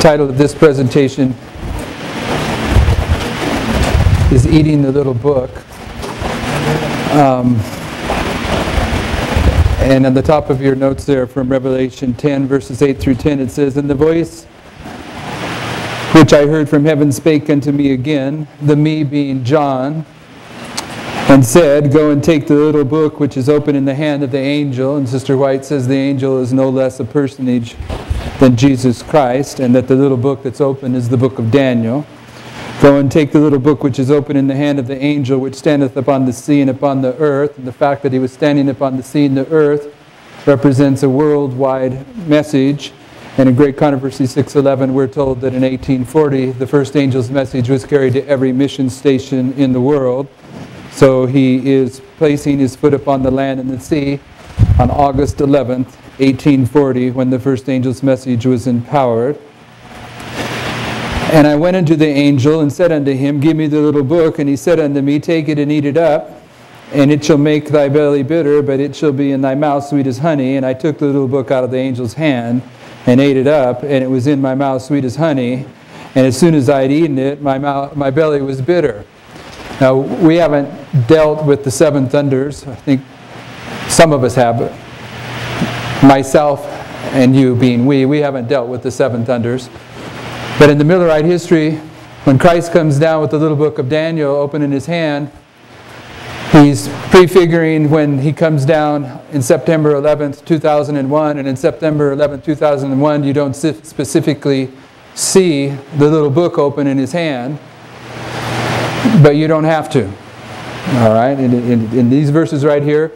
title of this presentation is Eating the Little Book. Um, and on the top of your notes there from Revelation 10, verses 8 through 10, it says, And the voice which I heard from heaven spake unto me again, the me being John, and said, Go and take the little book which is open in the hand of the angel. And Sister White says the angel is no less a personage than Jesus Christ, and that the little book that's open is the book of Daniel. Go and take the little book which is open in the hand of the angel which standeth upon the sea and upon the earth. And the fact that he was standing upon the sea and the earth represents a worldwide message. And in Great Controversy 611, we're told that in 1840, the first angel's message was carried to every mission station in the world. So he is placing his foot upon the land and the sea on August 11th, 1840, when the first angel's message was empowered. And I went unto the angel and said unto him, Give me the little book. And he said unto me, Take it and eat it up, and it shall make thy belly bitter, but it shall be in thy mouth sweet as honey. And I took the little book out of the angel's hand and ate it up, and it was in my mouth sweet as honey. And as soon as I had eaten it, my, mouth, my belly was bitter. Now, we haven't dealt with the seven thunders. I think some of us have, myself and you being we, we haven't dealt with the seven thunders. But in the Millerite history, when Christ comes down with the little book of Daniel open in his hand, he's prefiguring when he comes down in September 11th, 2001. And in September 11th, 2001, you don't specifically see the little book open in his hand, but you don't have to. All right? In, in, in these verses right here,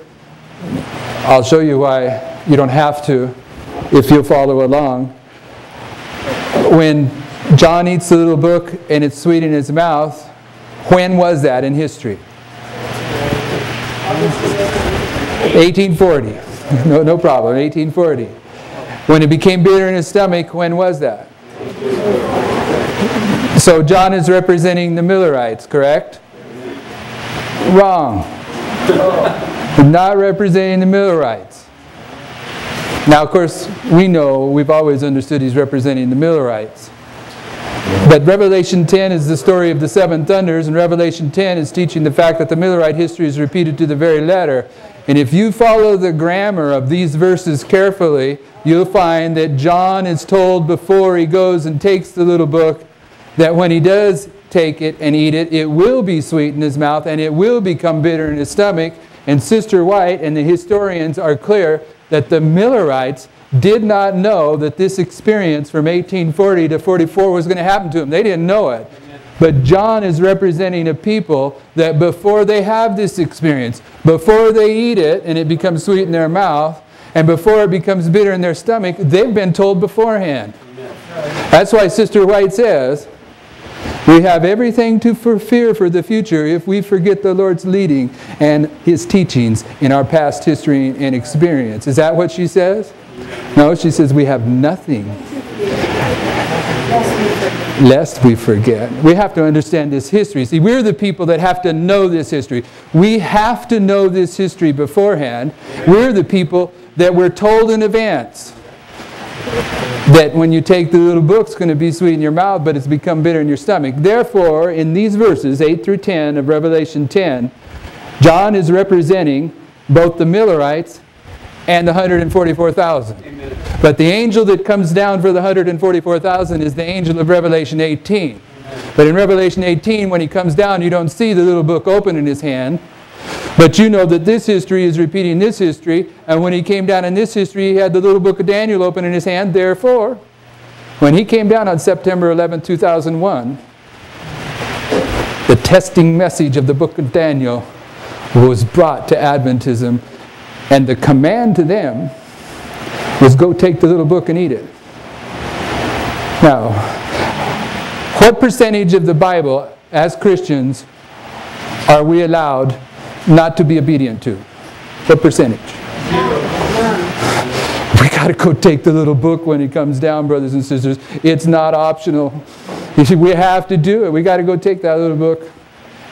I'll show you why you don't have to if you follow along. When John eats the little book and it's sweet in his mouth. When was that in history? 1840. No, no problem. 1840. When it became bitter in his stomach, when was that? So John is representing the Millerites, correct? Wrong. Not representing the Millerites. Now, of course, we know, we've always understood he's representing the Millerites. But Revelation 10 is the story of the seven thunders, and Revelation 10 is teaching the fact that the Millerite history is repeated to the very letter. And if you follow the grammar of these verses carefully, you'll find that John is told before he goes and takes the little book that when he does take it and eat it, it will be sweet in his mouth and it will become bitter in his stomach. And Sister White and the historians are clear that the Millerites did not know that this experience from 1840 to 44 was going to happen to them. They didn't know it. But John is representing a people that before they have this experience, before they eat it and it becomes sweet in their mouth, and before it becomes bitter in their stomach, they've been told beforehand. That's why Sister White says, we have everything to fear for the future if we forget the Lord's leading and His teachings in our past history and experience. Is that what she says? No, she says we have nothing lest we forget. We have to understand this history. See, we're the people that have to know this history. We have to know this history beforehand. We're the people that we're told in advance that when you take the little book, it's going to be sweet in your mouth, but it's become bitter in your stomach. Therefore, in these verses, 8 through 10 of Revelation 10, John is representing both the Millerites and the 144,000. But the angel that comes down for the 144,000 is the angel of Revelation 18. But in Revelation 18, when he comes down, you don't see the little book open in his hand. But you know that this history is repeating this history. And when he came down in this history, he had the little book of Daniel open in his hand. Therefore, when he came down on September 11, 2001, the testing message of the book of Daniel was brought to Adventism and the command to them was go take the little book and eat it. Now, what percentage of the Bible, as Christians, are we allowed not to be obedient to? What percentage? We got to go take the little book when he comes down, brothers and sisters. It's not optional. You see, we have to do it. We got to go take that little book.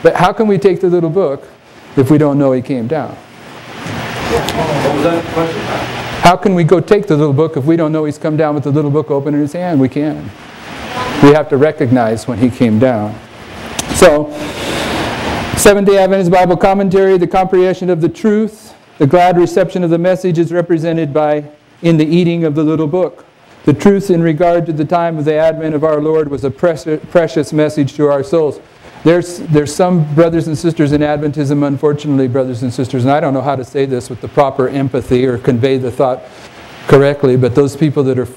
But how can we take the little book if we don't know he came down? How can we go take the little book if we don't know he's come down with the little book open in his hand? We can. We have to recognize when he came down. So, Seventh day Adventist Bible commentary, the comprehension of the truth, the glad reception of the message is represented by in the eating of the little book. The truth in regard to the time of the advent of our Lord was a precious message to our souls. There's, there's some brothers and sisters in Adventism, unfortunately, brothers and sisters, and I don't know how to say this with the proper empathy or convey the thought correctly, but those people that are,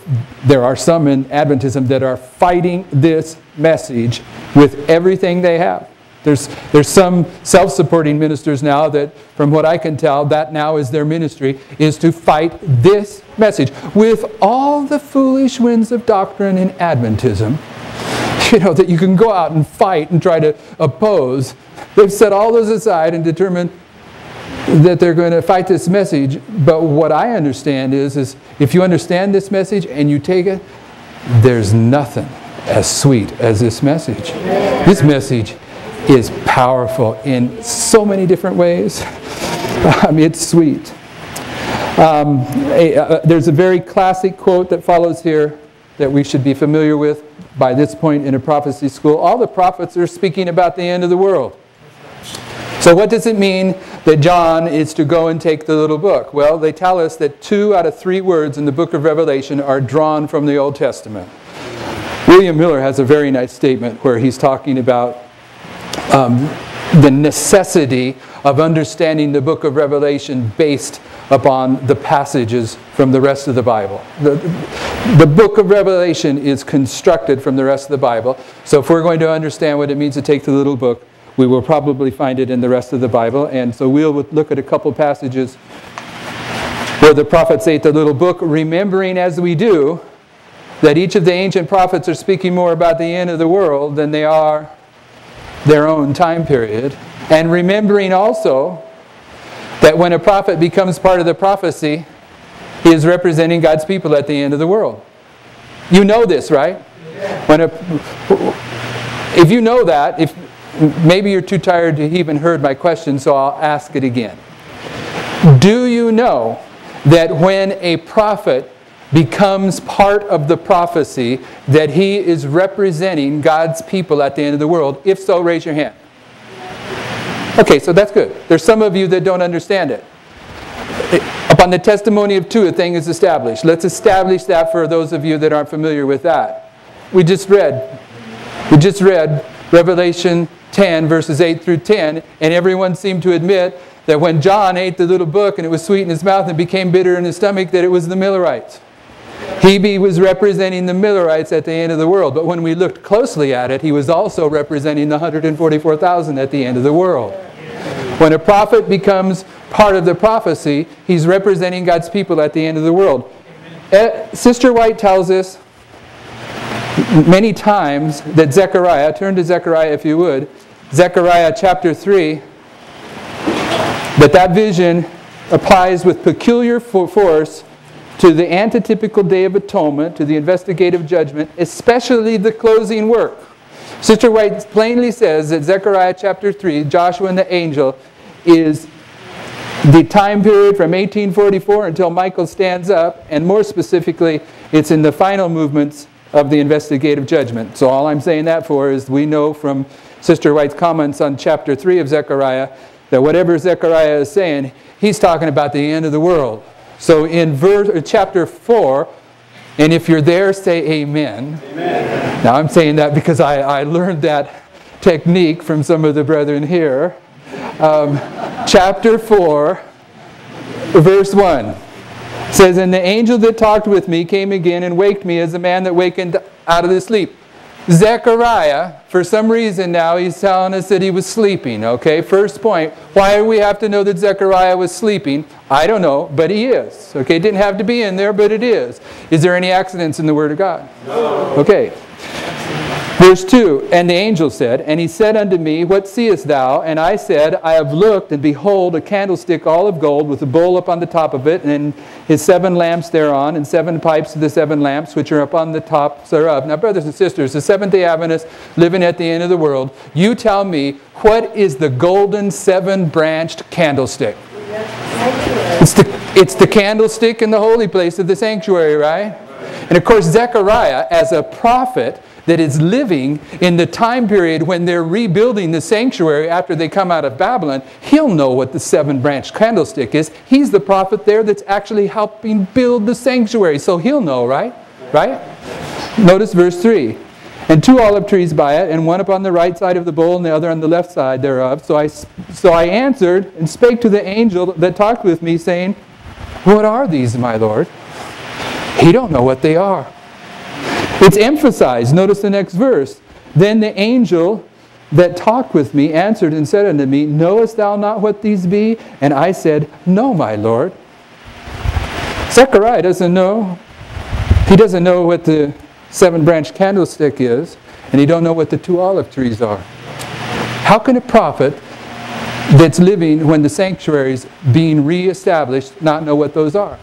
there are some in Adventism that are fighting this message with everything they have. There's, there's some self-supporting ministers now that, from what I can tell, that now is their ministry, is to fight this message with all the foolish winds of doctrine and Adventism, you know, that you can go out and fight and try to oppose. They've set all those aside and determined that they're going to fight this message. But what I understand is, is if you understand this message and you take it, there's nothing as sweet as this message. This message is powerful in so many different ways. I mean, it's sweet. Um, a, uh, there's a very classic quote that follows here that we should be familiar with by this point in a prophecy school. All the prophets are speaking about the end of the world. So, what does it mean that John is to go and take the little book? Well, they tell us that two out of three words in the book of Revelation are drawn from the Old Testament. William Miller has a very nice statement where he's talking about um, the necessity of understanding the book of Revelation based upon the passages from the rest of the Bible. The, the book of Revelation is constructed from the rest of the Bible. So if we're going to understand what it means to take the little book, we will probably find it in the rest of the Bible. And so we'll look at a couple passages where the prophets ate the little book, remembering as we do that each of the ancient prophets are speaking more about the end of the world than they are their own time period. And remembering also that when a prophet becomes part of the prophecy, he is representing God's people at the end of the world. You know this, right? When a, if you know that, if maybe you're too tired to even heard my question, so I'll ask it again. Do you know that when a prophet becomes part of the prophecy that he is representing God's people at the end of the world? If so, raise your hand. Okay, so that's good. There's some of you that don't understand it. Upon the testimony of two, a thing is established. Let's establish that for those of you that aren't familiar with that. We just read, we just read Revelation 10, verses 8 through 10, and everyone seemed to admit that when John ate the little book and it was sweet in his mouth and became bitter in his stomach, that it was the Millerites. He was representing the Millerites at the end of the world. But when we looked closely at it, he was also representing the 144,000 at the end of the world. When a prophet becomes part of the prophecy, he's representing God's people at the end of the world. Uh, Sister White tells us many times that Zechariah, turn to Zechariah if you would, Zechariah chapter 3, that that vision applies with peculiar force to the antitypical Day of Atonement, to the investigative judgment, especially the closing work. Sister White plainly says that Zechariah chapter 3, Joshua and the angel, is the time period from 1844 until Michael stands up, and more specifically, it's in the final movements of the investigative judgment. So all I'm saying that for is we know from Sister White's comments on chapter 3 of Zechariah that whatever Zechariah is saying, he's talking about the end of the world. So in verse, uh, chapter 4, and if you're there, say amen. amen. Now I'm saying that because I, I learned that technique from some of the brethren here. Um, chapter 4, verse 1 says, And the angel that talked with me came again and waked me as a man that wakened out of the sleep. Zechariah, for some reason now, he's telling us that he was sleeping. Okay, first point. Why do we have to know that Zechariah was sleeping? I don't know, but he is. Okay, it didn't have to be in there, but it is. Is there any accidents in the Word of God? No. Okay. Verse 2 And the angel said, And he said unto me, What seest thou? And I said, I have looked, and behold, a candlestick all of gold, with a bowl upon the top of it, and his seven lamps thereon, and seven pipes of the seven lamps, which are upon the tops thereof. Now, brothers and sisters, the Seventh day Adventists living at the end of the world, you tell me, what is the golden seven branched candlestick? It's the, it's the candlestick in the holy place of the sanctuary, right? And of course, Zechariah, as a prophet that is living in the time period when they're rebuilding the sanctuary after they come out of Babylon, he'll know what the seven branch candlestick is. He's the prophet there that's actually helping build the sanctuary. So he'll know, right? Right? Notice verse 3 and two olive trees by it, and one upon the right side of the bowl, and the other on the left side thereof. So I, so I answered and spake to the angel that talked with me, saying, What are these, my Lord? He don't know what they are. It's emphasized. Notice the next verse. Then the angel that talked with me answered and said unto me, Knowest thou not what these be? And I said, No, my Lord. Zechariah doesn't know. He doesn't know what the seven branch candlestick is, and he don't know what the two olive trees are. How can a prophet that's living when the sanctuary is being reestablished not know what those are?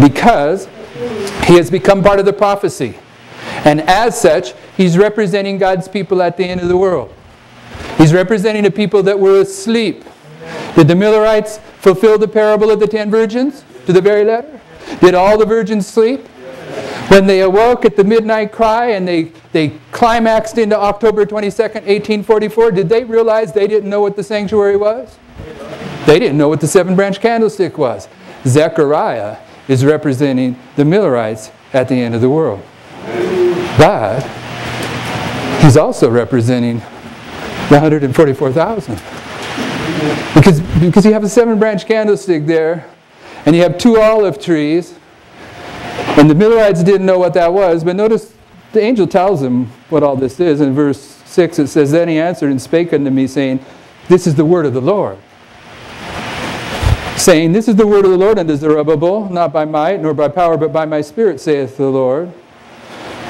Because he has become part of the prophecy. And as such, he's representing God's people at the end of the world. He's representing the people that were asleep. Did the Millerites fulfill the parable of the ten virgins to the very letter? Did all the virgins sleep? When they awoke at the midnight cry and they, they climaxed into October 22nd, 1844, did they realize they didn't know what the sanctuary was? They didn't know what the seven branch candlestick was. Zechariah is representing the Millerites at the end of the world. But he's also representing the 144,000. Because, because you have a seven branch candlestick there, and you have two olive trees, and the Millerites didn't know what that was, but notice the angel tells them what all this is. In verse 6 it says, Then he answered and spake unto me, saying, This is the word of the Lord. Saying, This is the word of the Lord unto Zerubbabel, not by might nor by power, but by my spirit, saith the Lord.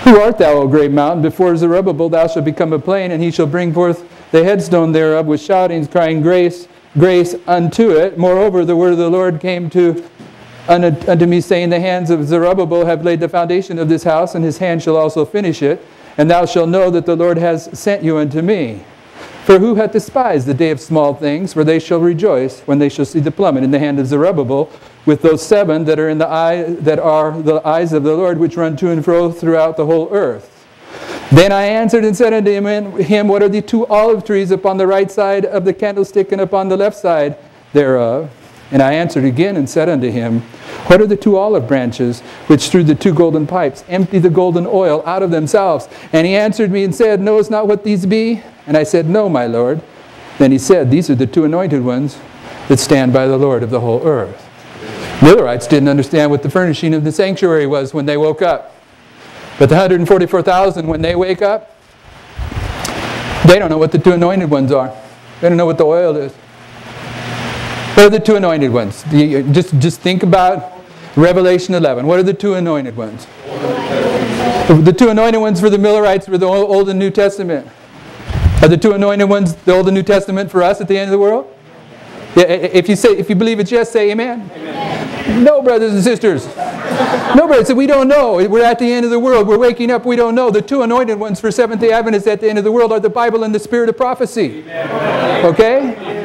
Who art thou, O great mountain? Before Zerubbabel thou shalt become a plain, and he shall bring forth the headstone thereof with shoutings, crying, Grace, grace unto it. Moreover, the word of the Lord came to unto me, saying, The hands of Zerubbabel have laid the foundation of this house, and his hand shall also finish it. And thou shalt know that the Lord has sent you unto me. For who hath despised the day of small things? For they shall rejoice when they shall see the plummet in the hand of Zerubbabel, with those seven that are in the eye that are the eyes of the Lord, which run to and fro throughout the whole earth. Then I answered and said unto him, What are the two olive trees upon the right side of the candlestick and upon the left side thereof? And I answered again and said unto him, What are the two olive branches which through the two golden pipes empty the golden oil out of themselves? And he answered me and said, Knowest not what these be? And I said, No, my Lord. Then he said, These are the two anointed ones that stand by the Lord of the whole earth. Millerites didn't understand what the furnishing of the sanctuary was when they woke up. But the 144,000, when they wake up, they don't know what the two anointed ones are. They don't know what the oil is. What are the two anointed ones? Just, just think about Revelation 11. What are the two anointed ones? The two anointed ones for the Millerites were the Old and New Testament. Are the two anointed ones the Old and New Testament for us at the end of the world? Yeah, if you say if you believe it's yes, say amen. amen. No, brothers and sisters. No, brothers. So we don't know. We're at the end of the world. We're waking up. We don't know. The two anointed ones for Seventh Day Adventists at the end of the world are the Bible and the Spirit of prophecy. Amen. Okay.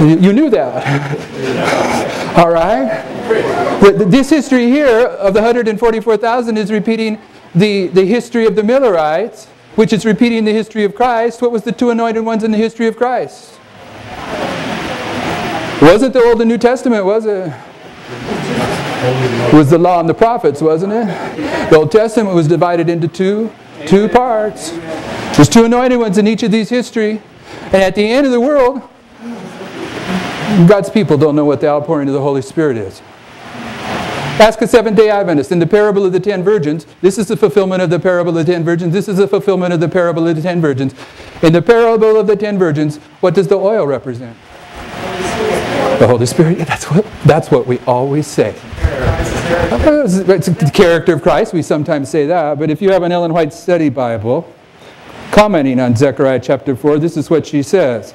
You knew that. All right? But This history here of the 144,000 is repeating the, the history of the Millerites, which is repeating the history of Christ. What was the two anointed ones in the history of Christ? Wasn't the Old and New Testament, was it? It was the law and the prophets, wasn't it? The Old Testament was divided into two, two parts. There's two anointed ones in each of these history. And at the end of the world, God's people don't know what the outpouring of the Holy Spirit is. Ask a Seventh day Adventist. In the parable of the ten virgins, this is the fulfillment of the parable of the ten virgins. This is the fulfillment of the parable of the ten virgins. In the parable of the ten virgins, what does the oil represent? The Holy Spirit. Yeah, that's, what, that's what we always say. It's the character of Christ. We sometimes say that. But if you have an Ellen White study Bible, commenting on Zechariah chapter 4, this is what she says.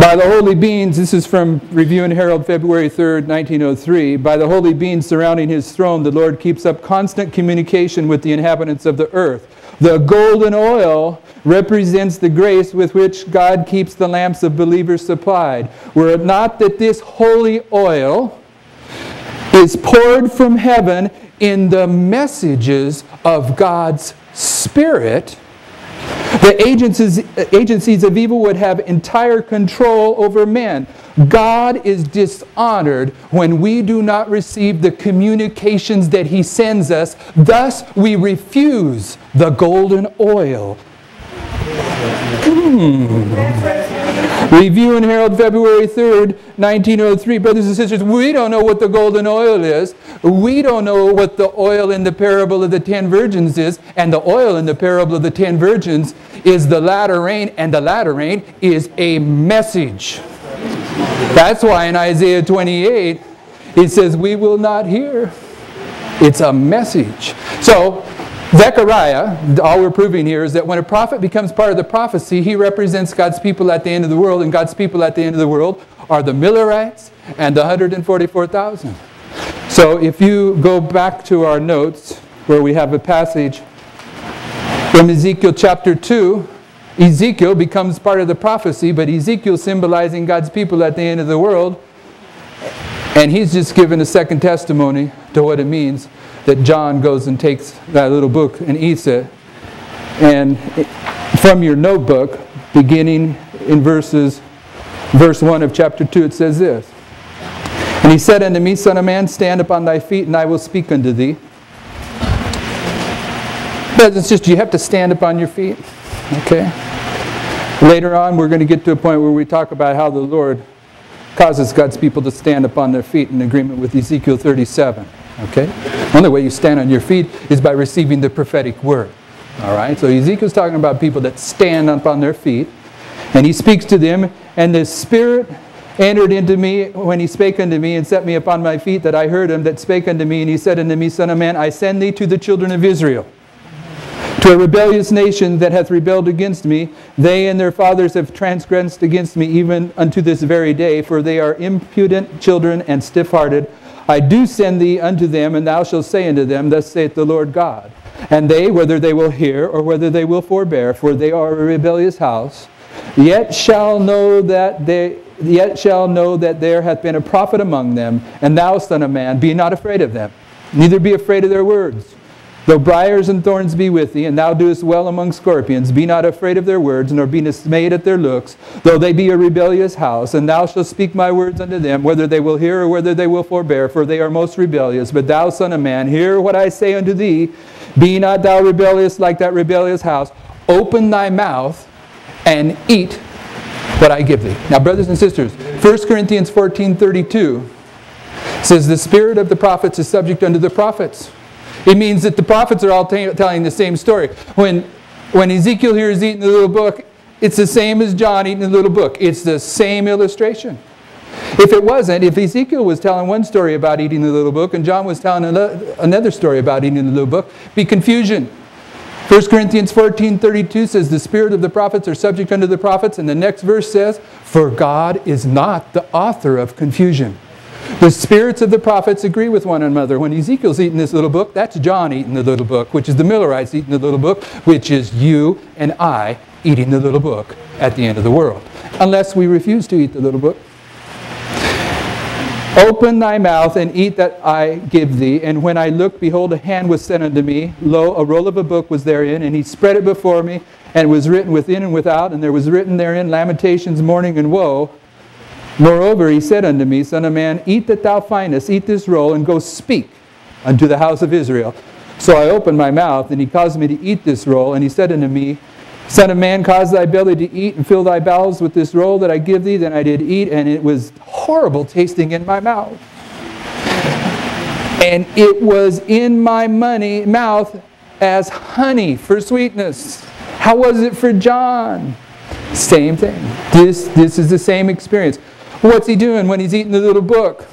By the holy beings, this is from Review and Herald, February 3rd, 1903. By the holy beings surrounding his throne, the Lord keeps up constant communication with the inhabitants of the earth. The golden oil represents the grace with which God keeps the lamps of believers supplied. Were it not that this holy oil is poured from heaven in the messages of God's Spirit, the agencies, agencies of evil would have entire control over men. God is dishonored when we do not receive the communications that He sends us. Thus, we refuse the golden oil. Hmm. Review and Herald, February 3rd, 1903. Brothers and sisters, we don't know what the golden oil is. We don't know what the oil in the parable of the ten virgins is. And the oil in the parable of the ten virgins is the latter rain, and the latter rain is a message. That's why in Isaiah 28, it says, We will not hear. It's a message. So, Zechariah, all we're proving here is that when a prophet becomes part of the prophecy, he represents God's people at the end of the world, and God's people at the end of the world are the Millerites and the 144,000. So if you go back to our notes where we have a passage from Ezekiel chapter 2, Ezekiel becomes part of the prophecy, but Ezekiel symbolizing God's people at the end of the world, and he's just given a second testimony to what it means that John goes and takes that little book and eats it. And from your notebook, beginning in verses, verse 1 of chapter 2, it says this. And he said unto me, Son of man, stand upon thy feet, and I will speak unto thee. But it's just, you have to stand upon your feet. Okay? Later on, we're going to get to a point where we talk about how the Lord causes God's people to stand upon their feet in agreement with Ezekiel 37. Okay? The only way you stand on your feet is by receiving the prophetic word. All right? So Ezekiel's talking about people that stand up on their feet. And he speaks to them, and the Spirit entered into me when he spake unto me and set me upon my feet that I heard him that spake unto me. And he said unto me, Son of man, I send thee to the children of Israel to a rebellious nation that hath rebelled against me. They and their fathers have transgressed against me even unto this very day, for they are impudent children and stiff hearted. I do send thee unto them, and thou shalt say unto them, Thus saith the Lord God. And they, whether they will hear or whether they will forbear, for they are a rebellious house, yet shall know that they yet shall know that there hath been a prophet among them, and thou, son of man, be not afraid of them, neither be afraid of their words. Though briars and thorns be with thee, and thou doest well among scorpions, be not afraid of their words, nor be dismayed at their looks, though they be a rebellious house. And thou shalt speak my words unto them, whether they will hear or whether they will forbear, for they are most rebellious. But thou, son of man, hear what I say unto thee. Be not thou rebellious like that rebellious house. Open thy mouth and eat what I give thee. Now, brothers and sisters, 1 Corinthians 14 32 says, The spirit of the prophets is subject unto the prophets. It means that the prophets are all telling the same story. When, when Ezekiel here is eating the little book, it's the same as John eating the little book. It's the same illustration. If it wasn't, if Ezekiel was telling one story about eating the little book and John was telling another story about eating the little book, be confusion. 1 Corinthians 14 32 says, The spirit of the prophets are subject unto the prophets. And the next verse says, For God is not the author of confusion. The spirits of the prophets agree with one another. When Ezekiel's eating this little book, that's John eating the little book, which is the Millerites eating the little book, which is you and I eating the little book at the end of the world. Unless we refuse to eat the little book. Open thy mouth and eat that I give thee. And when I looked, behold, a hand was sent unto me. Lo, a roll of a book was therein, and he spread it before me, and it was written within and without, and there was written therein lamentations, mourning, and woe. Moreover, he said unto me, Son of man, eat that thou findest, eat this roll, and go speak unto the house of Israel. So I opened my mouth, and he caused me to eat this roll. And he said unto me, Son of man, cause thy belly to eat, and fill thy bowels with this roll that I give thee. Then I did eat, and it was horrible tasting in my mouth. And it was in my money mouth as honey for sweetness. How was it for John? Same thing. This, this is the same experience. What's he doing when he's eating the little book?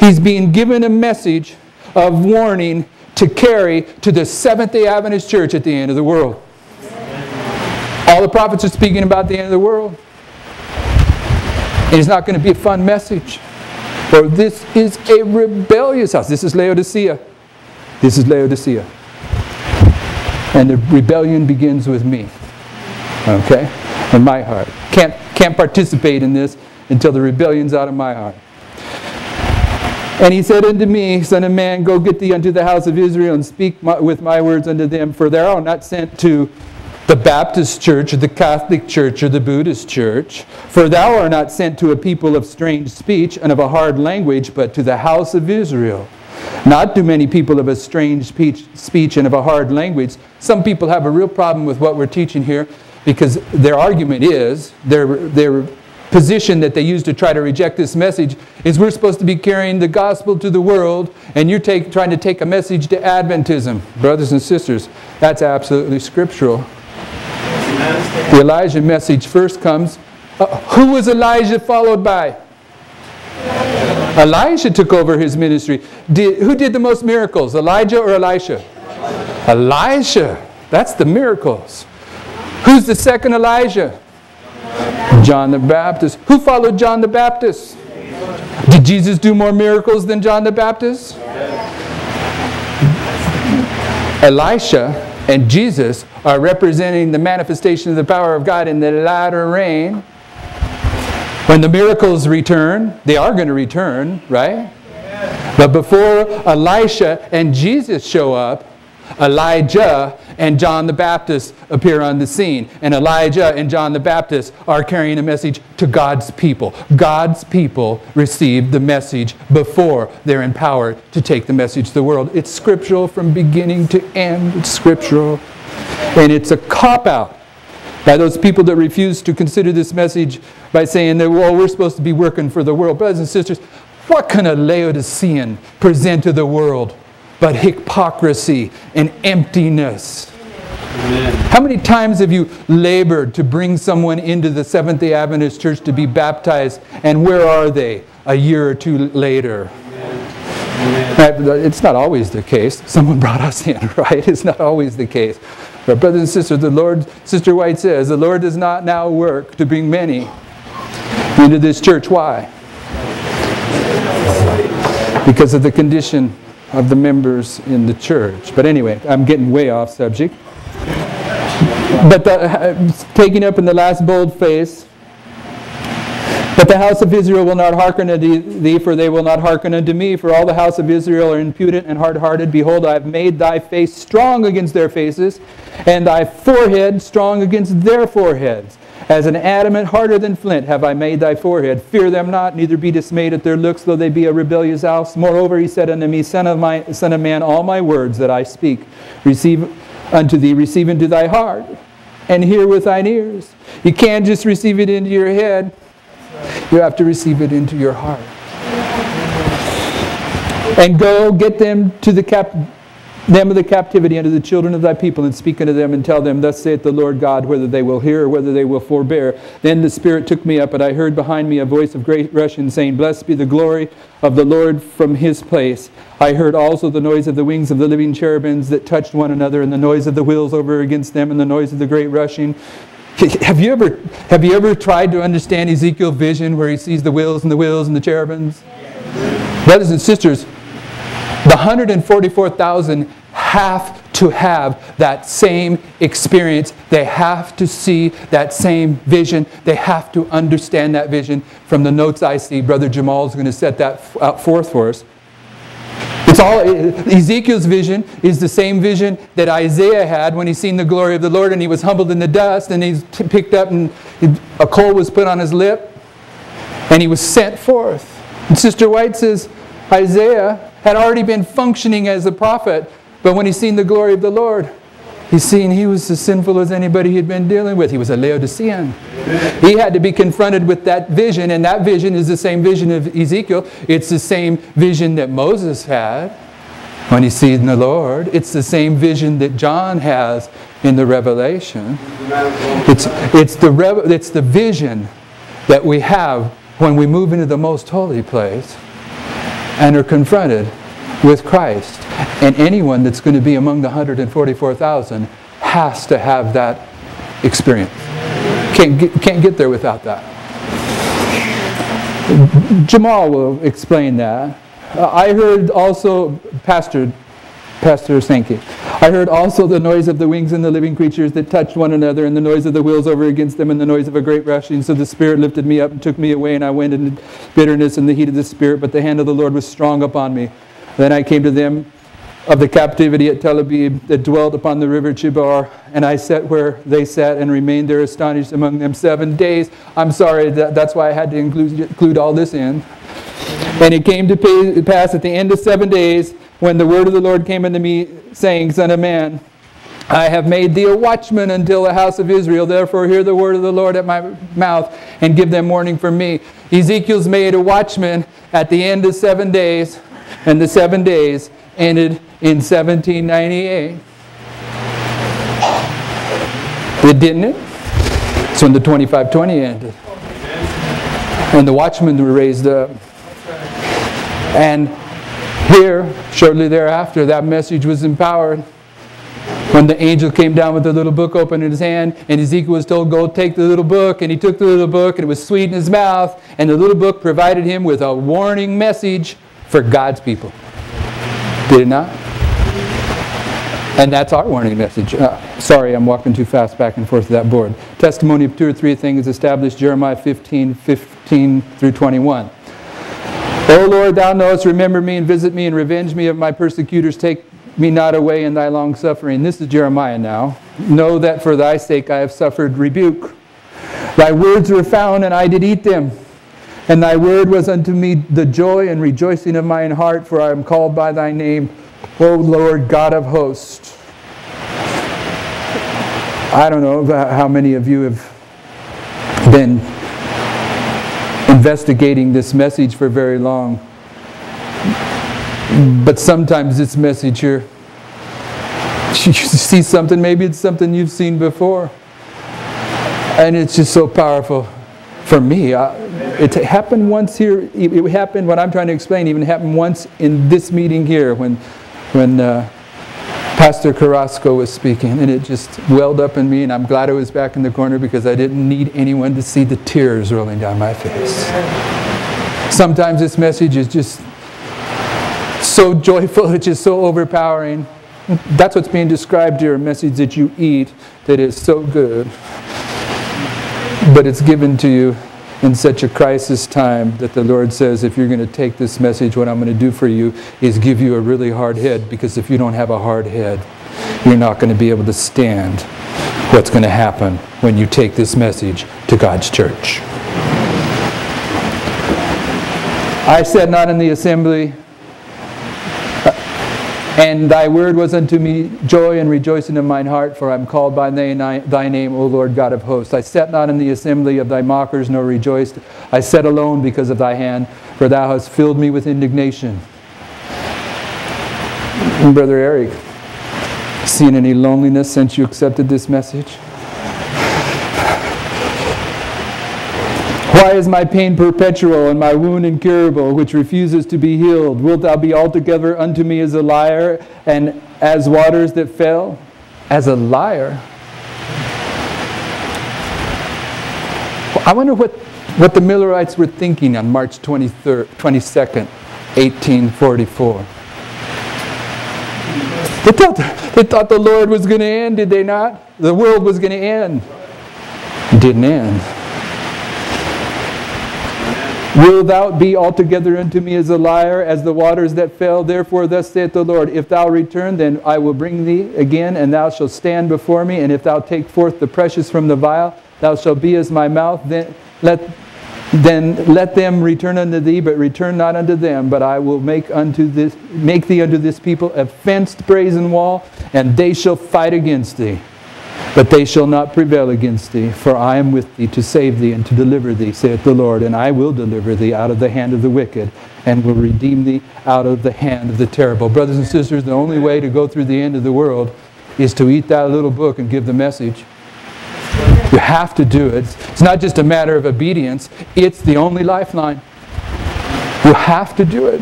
He's being given a message of warning to carry to the Seventh day Adventist church at the end of the world. All the prophets are speaking about the end of the world. And it's not going to be a fun message. For this is a rebellious house. This is Laodicea. This is Laodicea. And the rebellion begins with me. Okay? In my heart. Can't, can't participate in this until the rebellion's out of my heart. And he said unto me, Son of man, go get thee unto the house of Israel and speak my, with my words unto them, for thou art not sent to the Baptist church or the Catholic church or the Buddhist church. For thou art not sent to a people of strange speech and of a hard language, but to the house of Israel. Not to many people of a strange speech and of a hard language. Some people have a real problem with what we're teaching here because their argument is, their, their position that they use to try to reject this message is we're supposed to be carrying the gospel to the world and you're take, trying to take a message to Adventism. Brothers and sisters, that's absolutely scriptural. The Elijah message first comes. Uh, who was Elijah followed by? Elisha took over his ministry. Did, who did the most miracles, Elijah or Elisha? Elijah. That's the miracles. Who's the second Elijah? John the Baptist. Who followed John the Baptist? Did Jesus do more miracles than John the Baptist? Elisha and Jesus are representing the manifestation of the power of God in the latter rain. When the miracles return, they are going to return, right? But before Elisha and Jesus show up, Elijah and John the Baptist appear on the scene. And Elijah and John the Baptist are carrying a message to God's people. God's people receive the message before they're empowered to take the message to the world. It's scriptural from beginning to end. It's scriptural. And it's a cop out by those people that refuse to consider this message by saying that, well, we're supposed to be working for the world. Brothers and sisters, what can a Laodicean present to the world? But hypocrisy and emptiness. Amen. How many times have you labored to bring someone into the Seventh day Adventist Church to be baptized, and where are they a year or two later? Amen. It's not always the case. Someone brought us in, right? It's not always the case. But brothers and sisters, the Lord, Sister White says, the Lord does not now work to bring many into this church. Why? Because of the condition of the members in the church. But anyway, I'm getting way off subject. But the, uh, taking up in the last bold face, but the house of Israel will not hearken unto thee, for they will not hearken unto me. For all the house of Israel are impudent and hard hearted. Behold, I have made thy face strong against their faces, and thy forehead strong against their foreheads. As an adamant harder than flint have I made thy forehead. Fear them not, neither be dismayed at their looks, though they be a rebellious house. Moreover, he said unto me, Son of, my, son of man, all my words that I speak, receive unto thee, receive into thy heart, and hear with thine ears. You can't just receive it into your head, you have to receive it into your heart. And go get them to the cap them of the captivity unto the children of thy people, and speak unto them, and tell them, Thus saith the Lord God, whether they will hear or whether they will forbear. Then the Spirit took me up, and I heard behind me a voice of great rushing, saying, Blessed be the glory of the Lord from his place. I heard also the noise of the wings of the living cherubims that touched one another, and the noise of the wheels over against them, and the noise of the great rushing. Have you ever, have you ever tried to understand Ezekiel's vision where he sees the wheels and the wheels and the cherubims? Brothers and sisters, the 144,000 have to have that same experience. They have to see that same vision. They have to understand that vision. From the notes I see, Brother Jamal is going to set that forth for us. It's all Ezekiel's vision is the same vision that Isaiah had when he seen the glory of the Lord and he was humbled in the dust and he's picked up and a coal was put on his lip and he was sent forth. And Sister White says Isaiah had already been functioning as a prophet, but when he seen the glory of the Lord, he seen he was as sinful as anybody he'd been dealing with. He was a Laodicean. He had to be confronted with that vision, and that vision is the same vision of Ezekiel. It's the same vision that Moses had when he seen the Lord. It's the same vision that John has in the Revelation. It's, it's, the, it's the vision that we have when we move into the most holy place and are confronted with Christ. And anyone that's going to be among the 144,000 has to have that experience. Can't get, can't get there without that. Jamal will explain that. Uh, I heard also, Pastor, Pastor Sankey, I heard also the noise of the wings and the living creatures that touched one another, and the noise of the wheels over against them, and the noise of a great rushing. So the Spirit lifted me up and took me away, and I went in bitterness and the heat of the Spirit, but the hand of the Lord was strong upon me. Then I came to them of the captivity at Tel Aviv that dwelt upon the river Chebar, and I sat where they sat and remained there astonished among them seven days. I'm sorry, that, that's why I had to include, include all this in. And it came to pass at the end of seven days when the word of the Lord came unto me, saying, Son of man, I have made thee a watchman until the house of Israel. Therefore, hear the word of the Lord at my mouth and give them warning from me. Ezekiel's made a watchman at the end of seven days, and the seven days ended in 1798. It didn't it? It's when the 2520 ended. And the watchmen were raised up. And here, shortly thereafter, that message was empowered. When the angel came down with the little book open in his hand, and Ezekiel was told, Go take the little book, and he took the little book, and it was sweet in his mouth, and the little book provided him with a warning message for God's people. Did it not? And that's our warning message. Uh, sorry, I'm walking too fast back and forth to that board. Testimony of two or three things established Jeremiah 15, 15 through 21. O Lord, thou knowest, remember me and visit me and revenge me of my persecutors. Take me not away in thy long suffering. This is Jeremiah now. Know that for thy sake I have suffered rebuke. Thy words were found, and I did eat them. And thy word was unto me the joy and rejoicing of mine heart, for I am called by thy name, O Lord God of hosts. I don't know how many of you have been investigating this message for very long. But sometimes this message here, you see something, maybe it's something you've seen before. And it's just so powerful for me. I, it happened once here, it happened, what I'm trying to explain, even happened once in this meeting here when, when uh, Pastor Carrasco was speaking, and it just welled up in me, and I'm glad I was back in the corner because I didn't need anyone to see the tears rolling down my face. Sometimes this message is just so joyful, it's just so overpowering. That's what's being described here a message that you eat that is so good. But it's given to you in such a crisis time that the Lord says, if you're going to take this message, what I'm going to do for you is give you a really hard head, because if you don't have a hard head, you're not going to be able to stand what's going to happen when you take this message to God's church. I said not in the assembly and thy word was unto me joy and rejoicing in mine heart, for I am called by thy name, O Lord God of hosts. I sat not in the assembly of thy mockers, nor rejoiced. I sat alone because of thy hand, for thou hast filled me with indignation. Brother Eric, seen any loneliness since you accepted this message? Why is my pain perpetual and my wound incurable, which refuses to be healed? Wilt thou be altogether unto me as a liar and as waters that fell? As a liar? I wonder what, what the Millerites were thinking on March 23rd, 22nd, 1844. They thought, they thought the Lord was going to end, did they not? The world was going to end. It didn't end. Will thou be altogether unto me as a liar, as the waters that fell? Therefore, thus saith the Lord, If thou return, then I will bring thee again, and thou shalt stand before me. And if thou take forth the precious from the vial, thou shalt be as my mouth. Then let, then let them return unto thee, but return not unto them. But I will make unto this make thee unto this people a fenced brazen wall, and they shall fight against thee. But they shall not prevail against thee, for I am with thee to save thee and to deliver thee, saith the Lord. And I will deliver thee out of the hand of the wicked, and will redeem thee out of the hand of the terrible. Brothers and sisters, the only way to go through the end of the world is to eat that little book and give the message. You have to do it. It's not just a matter of obedience, it's the only lifeline. You have to do it.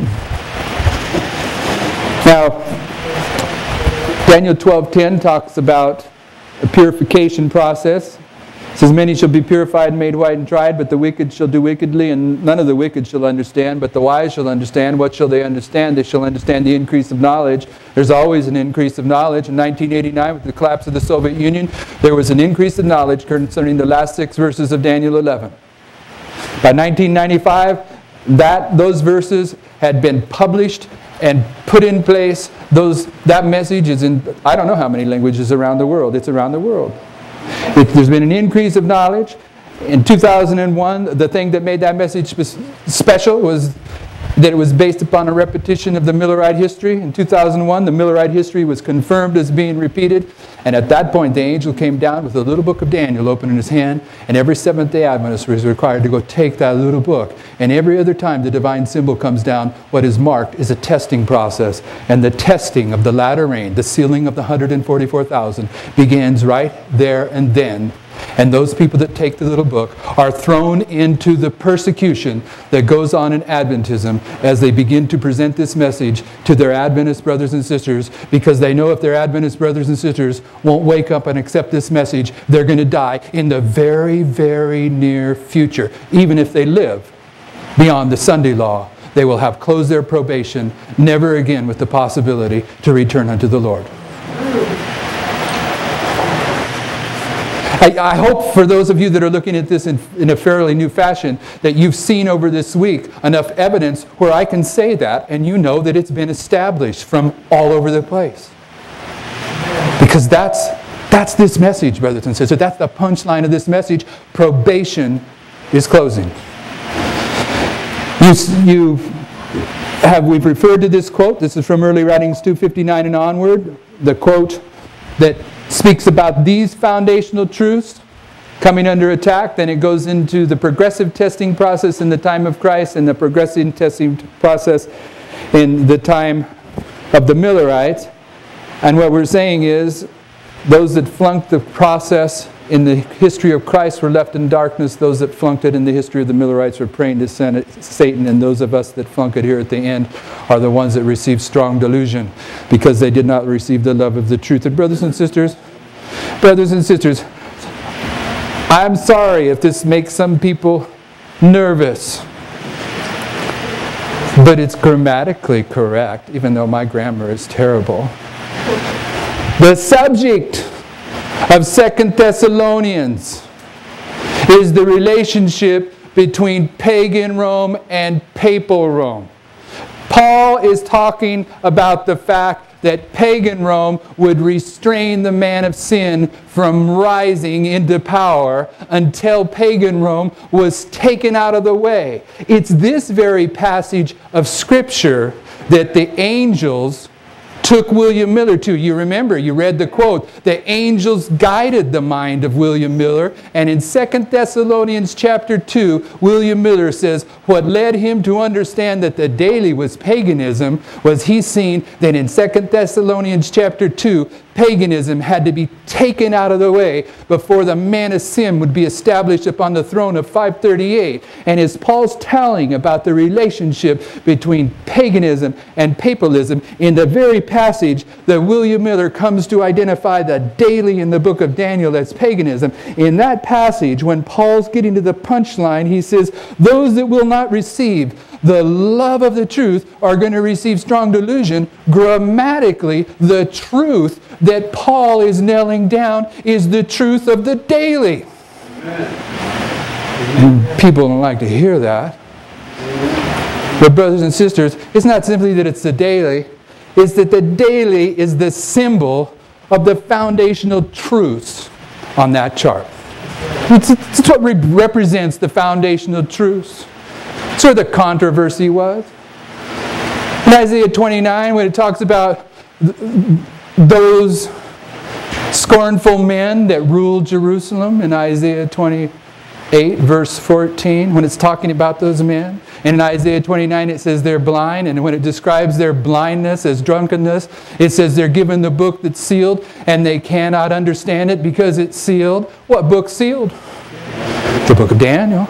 Now, Daniel 12:10 talks about a purification process. It says, Many shall be purified and made white and tried, but the wicked shall do wickedly, and none of the wicked shall understand, but the wise shall understand. What shall they understand? They shall understand the increase of knowledge. There's always an increase of knowledge. In 1989, with the collapse of the Soviet Union, there was an increase of knowledge concerning the last six verses of Daniel 11. By 1995, that, those verses had been published and put in place. Those, that message is in, I don't know how many languages around the world. It's around the world. It, there's been an increase of knowledge. In 2001, the thing that made that message special was that it was based upon a repetition of the Millerite history. In 2001, the Millerite history was confirmed as being repeated. And at that point, the angel came down with the little book of Daniel open in his hand. And every Seventh day Adventist was required to go take that little book. And every other time the divine symbol comes down, what is marked is a testing process. And the testing of the latter rain, the sealing of the 144,000, begins right there and then and those people that take the little book are thrown into the persecution that goes on in Adventism as they begin to present this message to their Adventist brothers and sisters because they know if their Adventist brothers and sisters won't wake up and accept this message, they're going to die in the very, very near future. Even if they live beyond the Sunday law, they will have closed their probation, never again with the possibility to return unto the Lord. I, I, hope for those of you that are looking at this in, in a fairly new fashion that you've seen over this week enough evidence where I can say that and you know that it's been established from all over the place. Because that's, that's this message, brothers and sisters. That's the punchline of this message. Probation is closing. You, you have, we've referred to this quote. This is from Early Writings 259 and onward. The quote that speaks about these foundational truths coming under attack. Then it goes into the progressive testing process in the time of Christ and the progressive testing process in the time of the Millerites. And what we're saying is those that flunked the process in the history of Christ were left in darkness. Those that flunked it in the history of the Millerites were praying to Satan. And those of us that flunk it here at the end are the ones that receive strong delusion because they did not receive the love of the truth. And brothers and sisters, brothers and sisters, I'm sorry if this makes some people nervous. But it's grammatically correct, even though my grammar is terrible. The subject of Second Thessalonians is the relationship between pagan Rome and papal Rome. Paul is talking about the fact that pagan Rome would restrain the man of sin from rising into power until pagan Rome was taken out of the way. It's this very passage of Scripture that the angels took William Miller to. You remember, you read the quote, the angels guided the mind of William Miller. And in 2 Thessalonians chapter 2, William Miller says, what led him to understand that the daily was paganism was he seen that in 2 Thessalonians chapter 2, paganism had to be taken out of the way before the man of sin would be established upon the throne of 538. And as Paul's telling about the relationship between paganism and papalism in the very passage that William Miller comes to identify the daily in the book of Daniel as paganism, in that passage, when Paul's getting to the punchline, he says, Those that will not receive the love of the truth are going to receive strong delusion. Grammatically, the truth that Paul is nailing down is the truth of the daily. And people don't like to hear that. But, brothers and sisters, it's not simply that it's the daily, it's that the daily is the symbol of the foundational truths on that chart. It's, it's what re- represents the foundational truths. It's where the controversy was. In Isaiah 29, when it talks about those scornful men that ruled Jerusalem in Isaiah 28, verse 14, when it's talking about those men. And in Isaiah 29, it says they're blind. And when it describes their blindness as drunkenness, it says they're given the book that's sealed and they cannot understand it because it's sealed. What book sealed? The book of Daniel.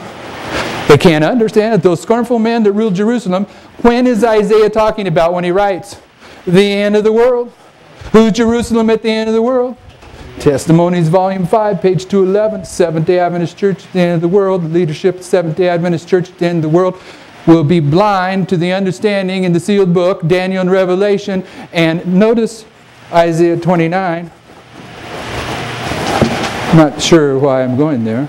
They can't understand it. Those scornful men that ruled Jerusalem. When is Isaiah talking about when he writes? The end of the world. Who's Jerusalem at the end of the world? Testimonies, Volume 5, page 211, Seventh day Adventist Church at the end of the world. The leadership of Seventh day Adventist Church at the end of the world will be blind to the understanding in the sealed book, Daniel and Revelation. And notice Isaiah 29. Not sure why I'm going there.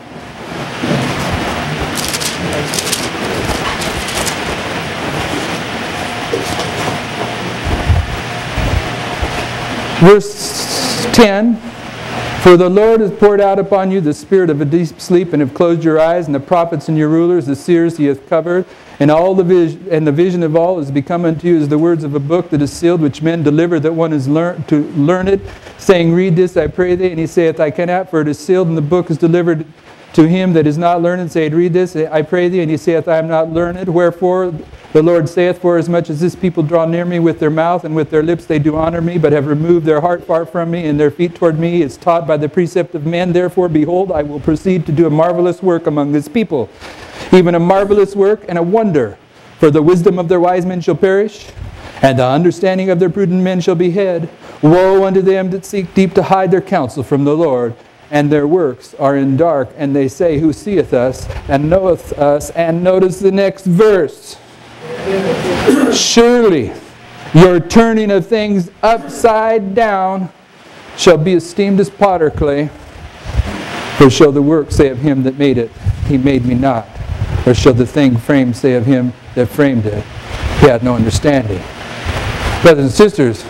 Verse 10 For the Lord has poured out upon you the spirit of a deep sleep, and have closed your eyes, and the prophets and your rulers, the seers he hath covered, and all the vision and the vision of all is become unto you as the words of a book that is sealed, which men deliver that one is learned to learn it, saying, Read this, I pray thee. And he saith, I cannot, for it is sealed, and the book is delivered to him that is not learned, saying, Read this, I pray thee. And he saith, I am not learned. Wherefore the Lord saith, For as much as this people draw near me with their mouth and with their lips they do honor me, but have removed their heart far from me, and their feet toward me is taught by the precept of men. Therefore, behold, I will proceed to do a marvelous work among this people, even a marvelous work and a wonder. For the wisdom of their wise men shall perish, and the understanding of their prudent men shall be hid. Woe unto them that seek deep to hide their counsel from the Lord and their works are in dark, and they say, Who seeth us and knoweth us? And notice the next verse. Surely your turning of things upside down shall be esteemed as potter clay. For shall the work say of him that made it, He made me not? Or shall the thing framed say of him that framed it, He had no understanding? Brothers and sisters,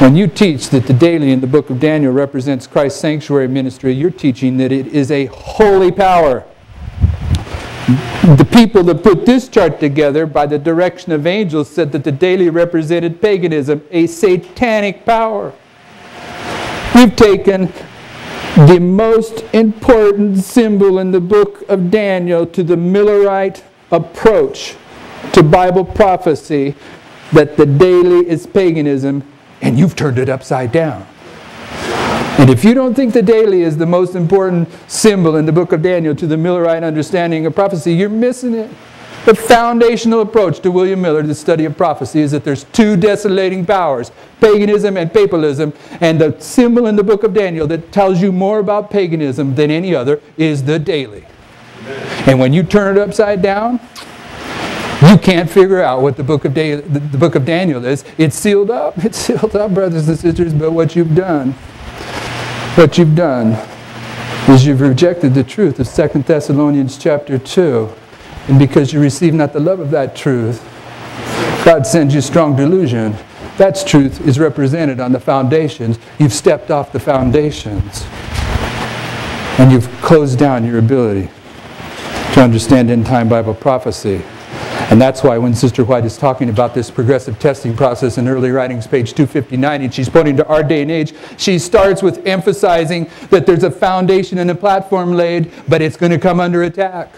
when you teach that the daily in the book of Daniel represents Christ's sanctuary ministry, you're teaching that it is a holy power. The people that put this chart together by the direction of angels said that the daily represented paganism, a satanic power. We've taken the most important symbol in the book of Daniel to the Millerite approach to Bible prophecy that the daily is paganism, and you've turned it upside down. And if you don't think the daily is the most important symbol in the book of Daniel to the Millerite understanding of prophecy, you're missing it. The foundational approach to William Miller, the study of prophecy, is that there's two desolating powers, paganism and papalism, and the symbol in the book of Daniel that tells you more about paganism than any other is the daily. And when you turn it upside down, you can't figure out what the book of, the book of Daniel is. It's sealed up. It's sealed up, brothers and sisters, but what you've done what you've done is you've rejected the truth of 2 Thessalonians chapter 2. And because you receive not the love of that truth, God sends you strong delusion. That truth is represented on the foundations. You've stepped off the foundations. And you've closed down your ability to understand end time Bible prophecy. And that's why when Sister White is talking about this progressive testing process in early writings, page 259, and she's pointing to our day and age, she starts with emphasizing that there's a foundation and a platform laid, but it's going to come under attack.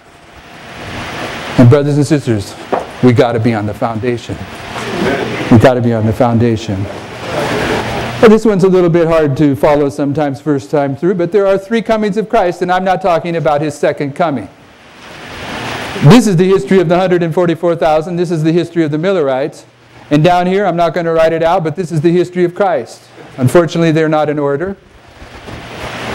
And brothers and sisters, we got to be on the foundation. We got to be on the foundation. Well, this one's a little bit hard to follow sometimes first time through, but there are three comings of Christ, and I'm not talking about his second coming. This is the history of the 144,000. This is the history of the Millerites. And down here, I'm not going to write it out, but this is the history of Christ. Unfortunately, they're not in order.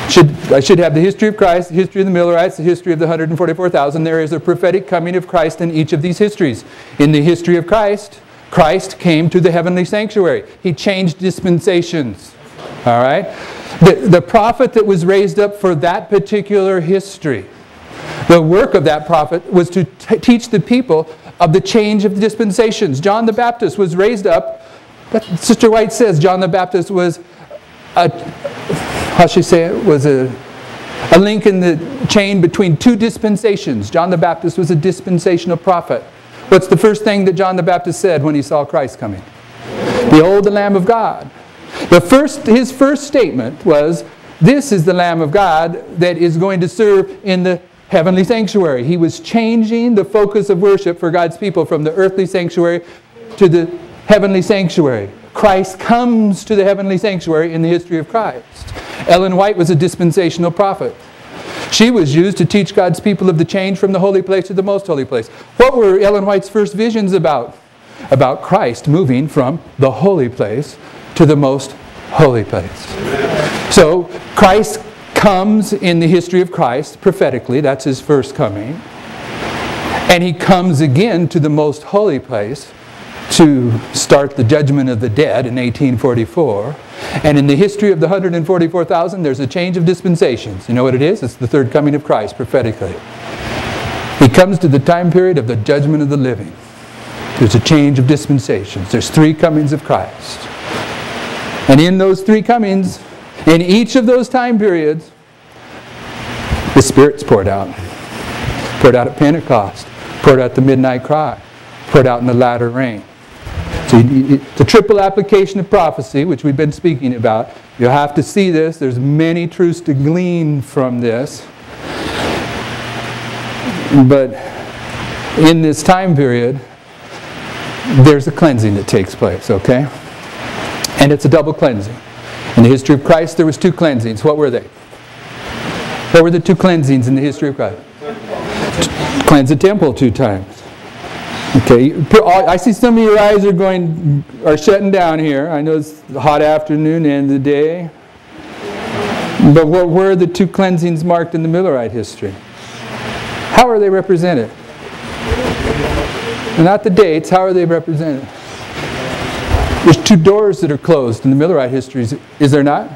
Should, I should have the history of Christ, the history of the Millerites, the history of the 144,000. There is a prophetic coming of Christ in each of these histories. In the history of Christ, Christ came to the heavenly sanctuary. He changed dispensations. All right? The, the prophet that was raised up for that particular history the work of that prophet was to teach the people of the change of the dispensations. John the Baptist was raised up, but Sister White says John the Baptist was a, how I say it, was a, a link in the chain between two dispensations. John the Baptist was a dispensational prophet. What's the first thing that John the Baptist said when he saw Christ coming? Behold the Lamb of God. The first, his first statement was, This is the Lamb of God that is going to serve in the heavenly sanctuary. He was changing the focus of worship for God's people from the earthly sanctuary to the heavenly sanctuary. Christ comes to the heavenly sanctuary in the history of Christ. Ellen White was a dispensational prophet. She was used to teach God's people of the change from the holy place to the most holy place. What were Ellen White's first visions about? About Christ moving from the holy place to the most holy place. So Christ comes in the history of Christ prophetically, that's his first coming. And he comes again to the most holy place to start the judgment of the dead in 1844. And in the history of the 144,000, there's a change of dispensations. You know what it is? It's the third coming of Christ prophetically. He comes to the time period of the judgment of the living. There's a change of dispensations. There's three comings of Christ. And in those three comings, in each of those time periods, the Spirit's poured out. Poured out at Pentecost poured out the midnight cry, poured out in the latter rain. So you, the triple application of prophecy, which we've been speaking about, You'll have to see this. There's many truths to glean from this. But in this time period, there's a cleansing that takes place, okay? And it's a double cleansing. In the history of Christ, there was two cleansings. What were they? What were the two cleansings in the history of Christ? cleanse the temple two times. Okay, I see some of your eyes are going, are shutting down here. I know it's a hot afternoon, end of the day. But what were the two cleansings marked in the Millerite history? How are they represented? Not the dates, how are they represented? There's two doors that are closed in the Millerite histories, is there not?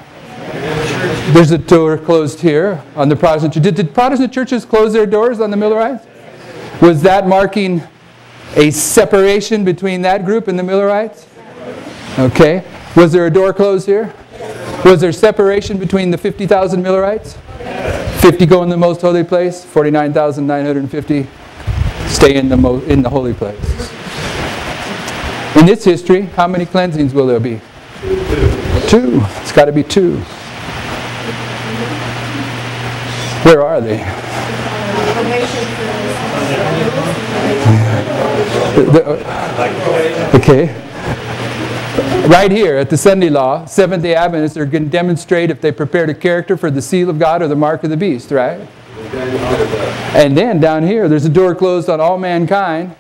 There's a door closed here on the Protestant. Did, did Protestant churches close their doors on the Millerites? Was that marking a separation between that group and the Millerites? Okay. Was there a door closed here? Was there separation between the 50,000 Millerites? 50 go in the most holy place, 49,950 stay in the, in the holy place. In this history, how many cleansings will there be? Two. It's got to be two. Where are they? Okay. Right here at the Sunday Law, Seventh day Adventists are going to demonstrate if they prepared a character for the seal of God or the mark of the beast, right? And then down here, there's a door closed on all mankind.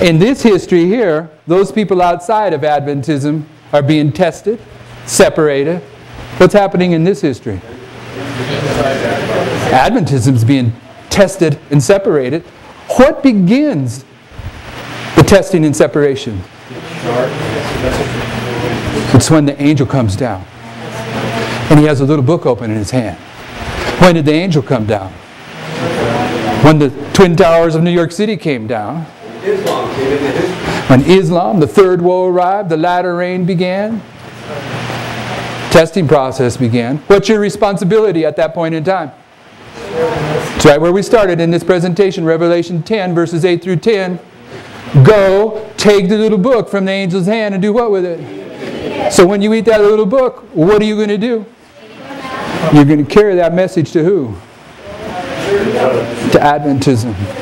In this history here, those people outside of Adventism are being tested, separated. What's happening in this history? Adventism is being tested and separated. What begins the testing and separation? It's when the angel comes down. And he has a little book open in his hand. When did the angel come down? When the Twin Towers of New York City came down. When Islam, the third woe arrived, the latter rain began. Testing process began. What's your responsibility at that point in time? It's right where we started in this presentation, Revelation 10, verses 8 through 10. Go, take the little book from the angel's hand and do what with it? So when you eat that little book, what are you going to do? You're going to carry that message to who? To Adventism.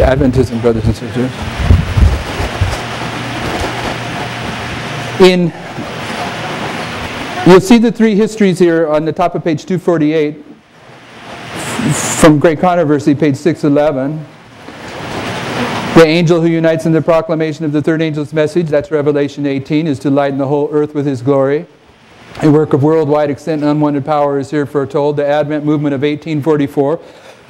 To Adventism, brothers and sisters. In You'll see the three histories here on the top of page 248 from Great Controversy, page 611. The angel who unites in the proclamation of the third angel's message, that's Revelation 18, is to lighten the whole earth with his glory. A work of worldwide extent and unwanted power is here foretold. The Advent movement of 1844.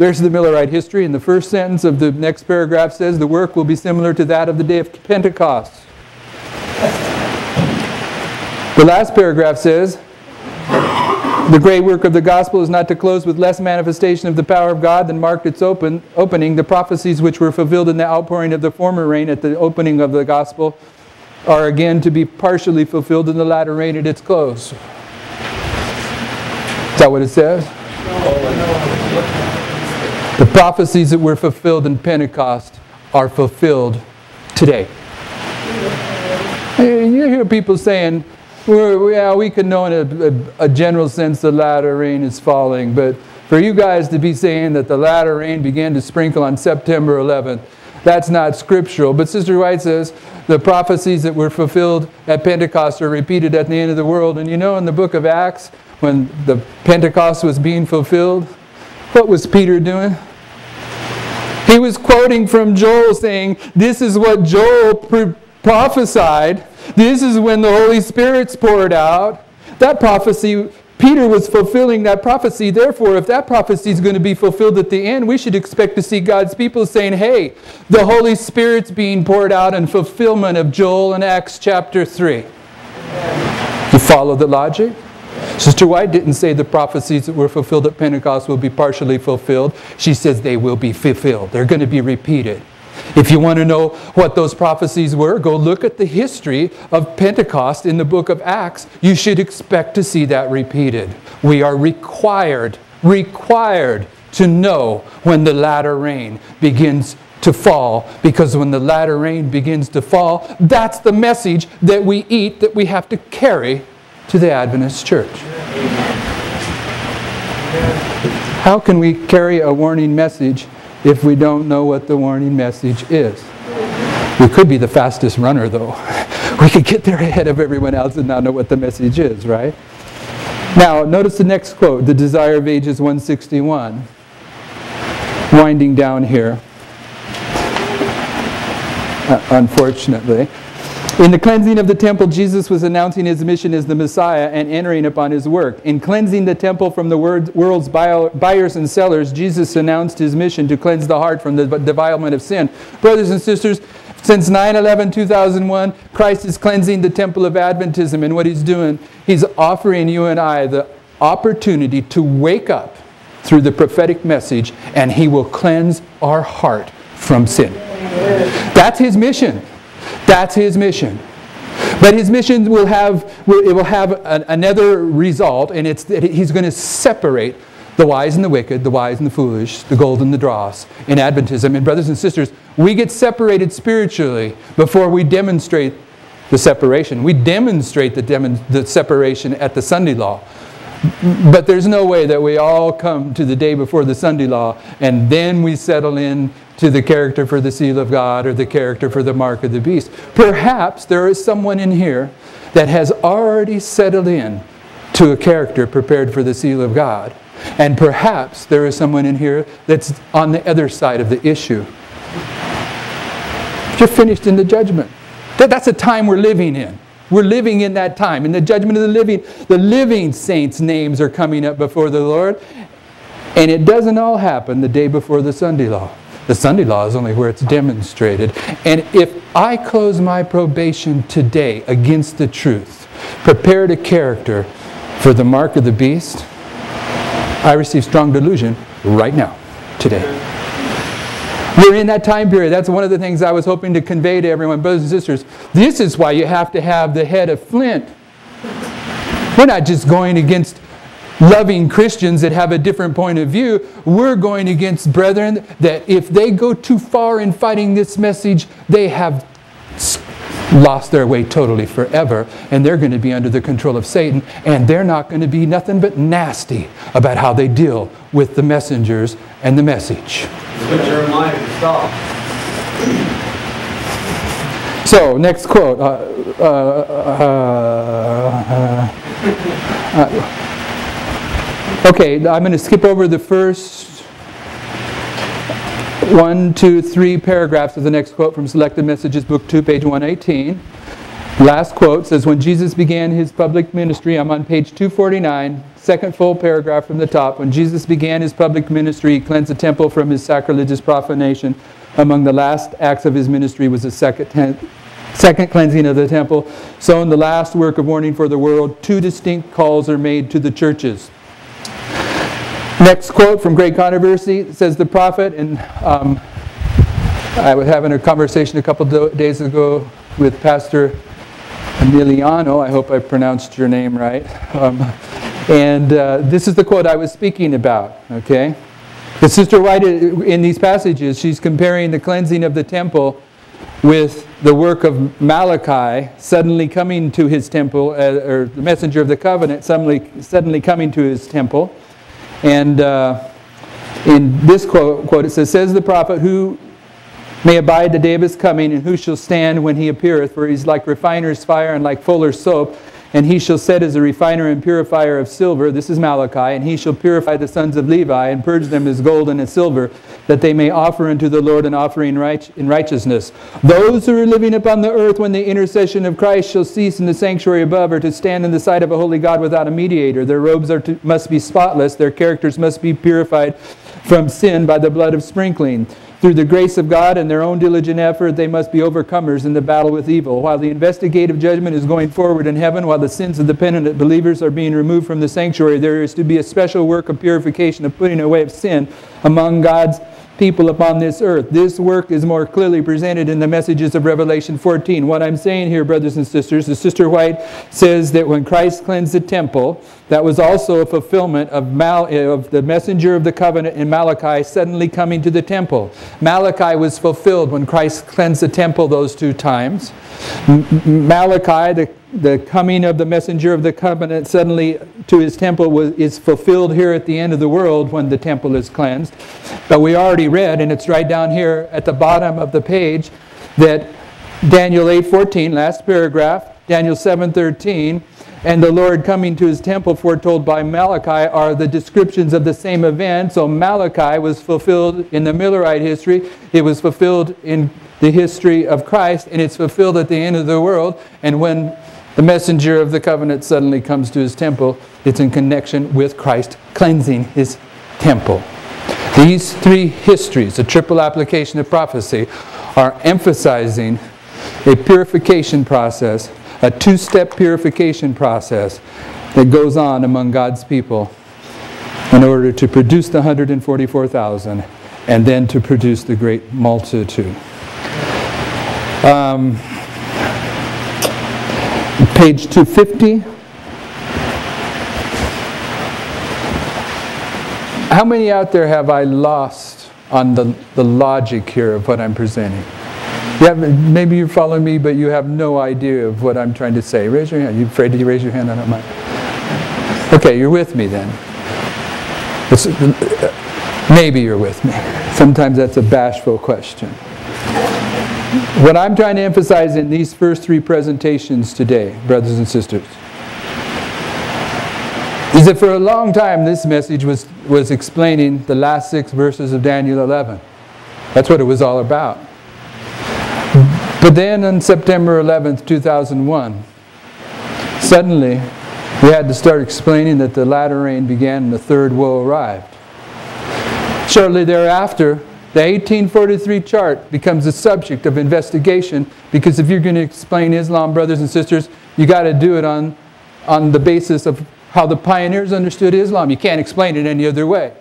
There's the Millerite history, and the first sentence of the next paragraph says the work will be similar to that of the day of Pentecost. The last paragraph says the great work of the gospel is not to close with less manifestation of the power of God than marked its open, opening. The prophecies which were fulfilled in the outpouring of the former rain at the opening of the gospel are again to be partially fulfilled in the latter rain at its close. Is that what it says? The prophecies that were fulfilled in Pentecost are fulfilled today. You hear people saying, we're, yeah, we can know in a, a, a, general sense the latter rain is falling, but for you guys to be saying that the latter rain began to sprinkle on September 11th, that's not scriptural. But Sister White says the prophecies that were fulfilled at Pentecost are repeated at the end of the world. And you know, in the book of Acts, when the Pentecost was being fulfilled, what was Peter doing? He was quoting from Joel saying, This is what Joel prophesied this is when the Holy Spirit's poured out. that prophecy, Peter was fulfilling that prophecy. Therefore, if that prophecy is going to be fulfilled at the end, we should expect to see God's people saying, hey, the Holy Spirit's being poured out in fulfillment of Joel and Acts chapter 3. You follow the logic? Sister White didn't say the prophecies that were fulfilled at Pentecost will be partially fulfilled. She says they will be fulfilled. They're going to be repeated. If you want to know what those prophecies were, go look at the history of Pentecost in the book of Acts. You should expect to see that repeated. We are required, required to know when the latter rain begins to fall because when the latter rain begins to fall, that's the message that we eat that we have to carry to the Adventist church. How can we carry a warning message if we don't know what the warning message is. We could be the fastest runner, though. We could get there ahead of everyone else and not know what the message is, right? Now, notice the next quote, The Desire of Ages 161. Winding down here, uh, unfortunately. In the cleansing of the temple, Jesus was announcing his mission as the Messiah and entering upon his work. In cleansing the temple from the world's buyers and sellers, Jesus announced his mission to cleanse the heart from the defilement of sin. Brothers and sisters, since 9 11 2001, Christ is cleansing the temple of Adventism, and what he's doing, he's offering you and I the opportunity to wake up through the prophetic message, and he will cleanse our heart from sin. That's his mission. That's his mission. But his mission will have, it will have an, another result, and it's that he's going to separate the wise and the wicked, the wise and the foolish, the gold and the dross in Adventism. And brothers and sisters, we get separated spiritually before we demonstrate the separation. We demonstrate the, the separation at the Sunday law. But there's no way that we all come to the day before the Sunday law and then we settle in to the character for the seal of God or the character for the mark of the beast. Perhaps there is someone in here that has already settled in to a character prepared for the seal of God. And perhaps there is someone in here that's on the other side of the issue. You're finished in the judgment. That's the time we're living in. We're living in that time. In the judgment of the living, the living saints' names are coming up before the Lord. And it doesn't all happen the day before the Sunday law. The Sunday law is only where it's demonstrated. And if I close my probation today against the truth, prepared a character for the mark of the beast, I receive strong delusion right now, today. We're in that time period. That's one of the things I was hoping to convey to everyone, brothers and sisters. This is why you have to have the head of flint. We're not just going against loving Christians that have a different point of view, we're going against brethren that if they go too far in fighting this message, they have lost their way totally forever and they're going to be under the control of Satan and they're not going to be nothing but nasty about how they deal with the messengers and the message. So, next quote. Uh, uh, uh, uh Okay, I'm going to skip over the first one, two, three paragraphs of the next quote from Selected Messages, Book 2, page 118. Last quote says, When Jesus began his public ministry, I'm on page 249, second full paragraph from the top. When Jesus began his public ministry, he cleansed the temple from his sacrilegious profanation. Among the last acts of his ministry was the second, second cleansing of the temple. So, in the last work of warning for the world, two distinct calls are made to the churches. Next quote from Great Controversy says the prophet, and um, I was having a conversation a couple days ago with Pastor Emiliano. I hope I pronounced your name right. Um, and uh, this is the quote I was speaking about, okay? The Sister White, in these passages, she's comparing the cleansing of the temple with the work of Malachi suddenly coming to his temple, uh, or the messenger of the covenant suddenly, suddenly coming to his temple and uh, in this quote, quote, it says, Says the prophet, who may abide the day of his coming, and who shall stand when he appeareth? For he's like refiner's fire and like fuller's soap. and he shall set as a refiner and purifier of silver. This is Malachi. And he shall purify the sons of Levi and purge them as gold and as silver, that they may offer unto the Lord an offering in righteousness. Those who are living upon the earth when the intercession of Christ shall cease in the sanctuary above are to stand in the sight of a holy God without a mediator. Their robes are to, must be spotless, their characters must be purified from sin by the blood of sprinkling. Through the grace of God and their own diligent effort, they must be overcomers in the battle with evil. While the investigative judgment is going forward in heaven, while the sins of the penitent believers are being removed from the sanctuary, there is to be a special work of purification, of putting away of sin among God's people upon this earth. This work is more clearly presented in the messages of Revelation 14. What I'm saying here, brothers and sisters, is Sister White says that when Christ cleansed the temple, that was also a fulfillment of, Mal- of the messenger of the covenant in Malachi suddenly coming to the temple. Malachi was fulfilled when Christ cleansed the temple those two times. M- Malachi, the the coming of the messenger of the covenant suddenly to his temple was, is fulfilled here at the end of the world when the temple is cleansed. But we already read, and it's right down here at the bottom of the page, that Daniel 8:14, last paragraph, Daniel 7:13, and the Lord coming to his temple foretold by Malachi are the descriptions of the same event. So Malachi was fulfilled in the Millerite history. It was fulfilled in the history of Christ, and it's fulfilled at the end of the world. And when the messenger of the covenant suddenly comes to his temple. It's in connection with Christ cleansing his temple. These three histories, a triple application of prophecy, are emphasizing a purification process, a two step purification process that goes on among God's people in order to produce the 144,000 and then to produce the great multitude. Um, page 250. How many out there have I lost on the, the logic here of what I'm presenting? Yeah, maybe you're following me, but you have no idea of what I'm trying to say. Raise your hand. You afraid to raise your hand? I don't mind. Okay, you're with me then. It's, uh, maybe you're with me. Sometimes that's a bashful question. What I'm trying to emphasize in these first three presentations today, brothers and sisters, is that for a long time this message was, was explaining the last six verses of Daniel 11. That's what it was all about. But then on September 11th, 2001, suddenly we had to start explaining that the latter rain began and the third woe arrived. Shortly thereafter, the 1843 chart becomes a subject of investigation because if you're going to explain Islam, brothers and sisters, you got to do it on, on the basis of how the pioneers understood Islam. You can't explain it any other way.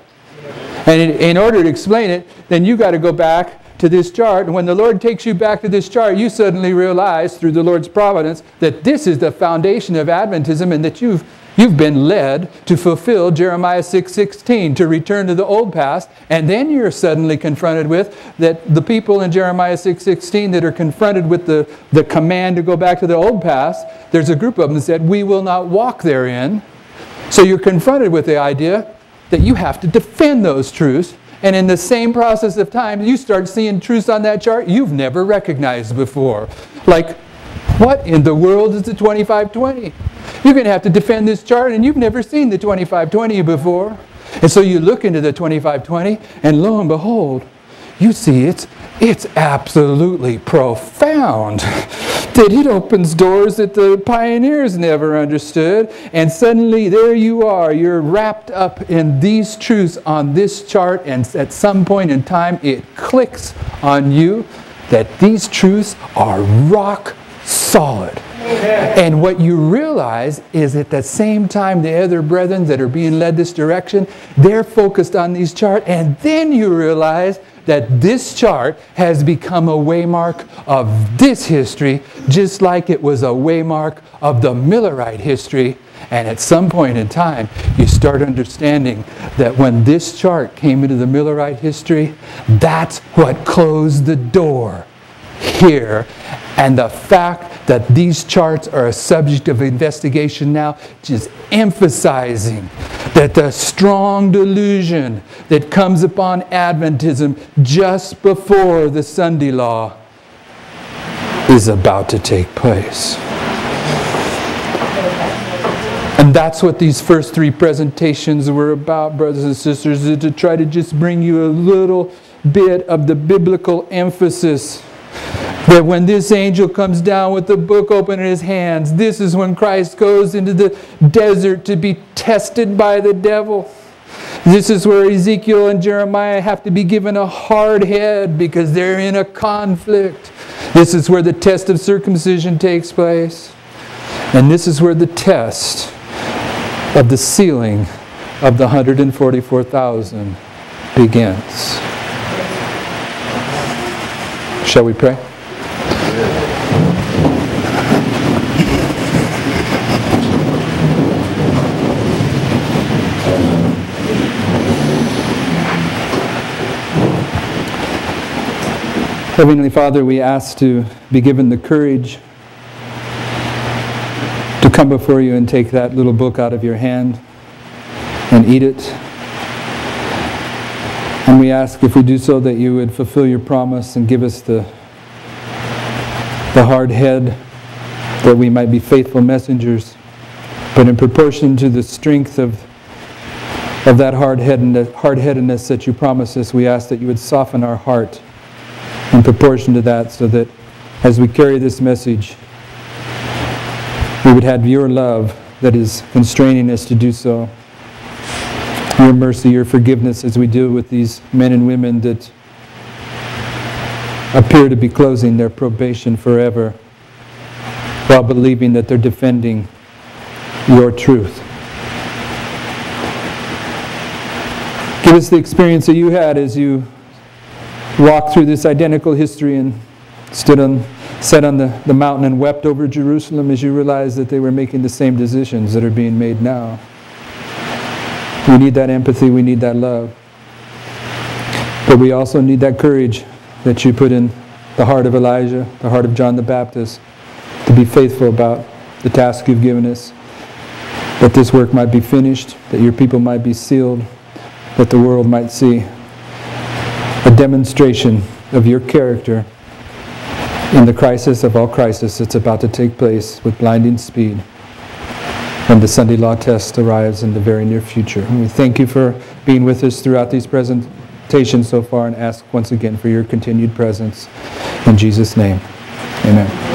And in, in order to explain it, then you got to go back to this chart. And when the Lord takes you back to this chart, you suddenly realize through the Lord's providence that this is the foundation of Adventism and that you've You've been led to fulfill Jeremiah 6:16 to return to the old past, and then you're suddenly confronted with that the people in Jeremiah 6:16 that are confronted with the, the command to go back to the old past, there's a group of them that said, "We will not walk therein." So you're confronted with the idea that you have to defend those truths. And in the same process of time, you start seeing truths on that chart you've never recognized before. Like, what in the world is the 2520? You're going to have to defend this chart, and you've never seen the 2520 before. And so you look into the 2520, and lo and behold, you see it's, it's absolutely profound. that it opens doors that the pioneers never understood. And suddenly, there you are. You're wrapped up in these truths on this chart, and at some point in time, it clicks on you that these truths are rock solid. And what you realize is at the same time, the other brethren that are being led this direction, they're focused on these charts. And then you realize that this chart has become a waymark of this history, just like it was a waymark of the Millerite history. And at some point in time, you start understanding that when this chart came into the Millerite history, that's what closed the door here. And the fact that these charts are a subject of investigation now, just emphasizing that the strong delusion that comes upon Adventism just before the Sunday law is about to take place. And that's what these first three presentations were about, brothers and sisters, is to try to just bring you a little bit of the biblical emphasis that when this angel comes down with the book open in his hands, this is when Christ goes into the desert to be tested by the devil. This is where Ezekiel and Jeremiah have to be given a hard head because they're in a conflict. This is where the test of circumcision takes place. And this is where the test of the sealing of the 144,000 begins. Shall we pray? Heavenly Father, we ask to be given the courage to come before you and take that little book out of your hand and eat it. And we ask if we do so that you would fulfill your promise and give us the, the hard head that we might be faithful messengers. But in proportion to the strength of, of that hard-headedness hard-headedness that you promise us, we ask that you would soften our heart in proportion to that so that as we carry this message, we would have your love that is constraining us to do so. Your mercy, your forgiveness as we deal with these men and women that appear to be closing their probation forever while believing that they're defending your truth. Give us the experience that you had as you walked through this identical history and stood on, sat on the, the mountain and wept over Jerusalem as you realized that they were making the same decisions that are being made now. We need that empathy, we need that love. But we also need that courage that you put in the heart of Elijah, the heart of John the Baptist, to be faithful about the task you've given us, that this work might be finished, that your people might be sealed, that the world might see a demonstration of your character in the crisis of all crises that's about to take place with blinding speed when the Sunday law test arrives in the very near future. And we thank you for being with us throughout these presentations so far and ask once again for your continued presence. In Jesus' name, amen.